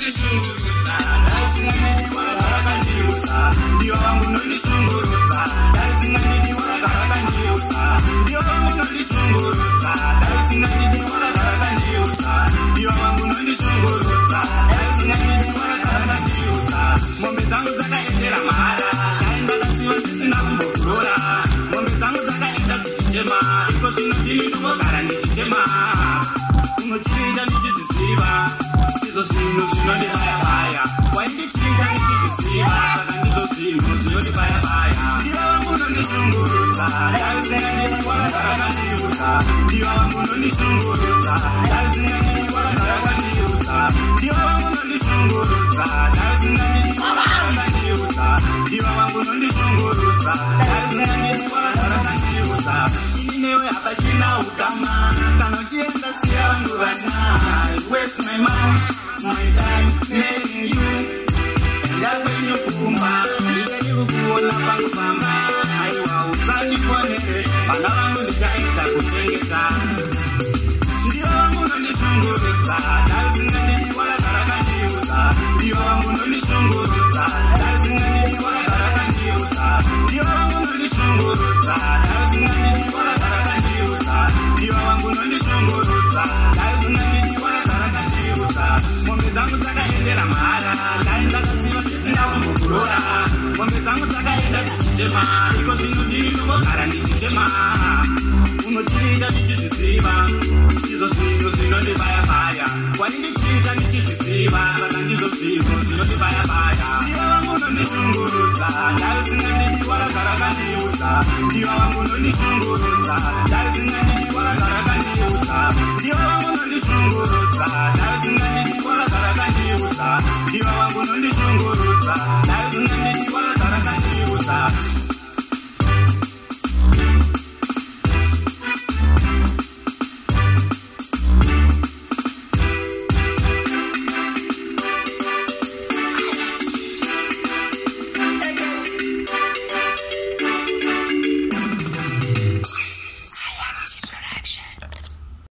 ndishungurudza daisinga ndidiwa rarakandiudza zvinhu zvinondibayabaya waindichinga nikiziva saka ndizvo zvinhu zvinondibayabaya ndiva vangu nondishungurudza ndaisinganeiwakaakaniuza ndiva vangu nondishungurudza ndaisinganeiwakaakaniuza ndiva vangu nondishungurudza ndaisinganeiwakaakaniuza ndiva vangu nondishungurudza ndaisinganeiwakaakaniuza ini newe hapachina ukama Bana wangu zvipo zvinhu ndinombogara ndichitema unotinda ndichizviziva ndizvo zvinhu zvinondibayabaya kwanindichinda ndichizviziva saka ndizvo zvinhu zvinondibayabaya ndiva vangunondishungurudza ndaisinga ndiiwa razarakandiudza ndiva vangunondishungurudza ndaisina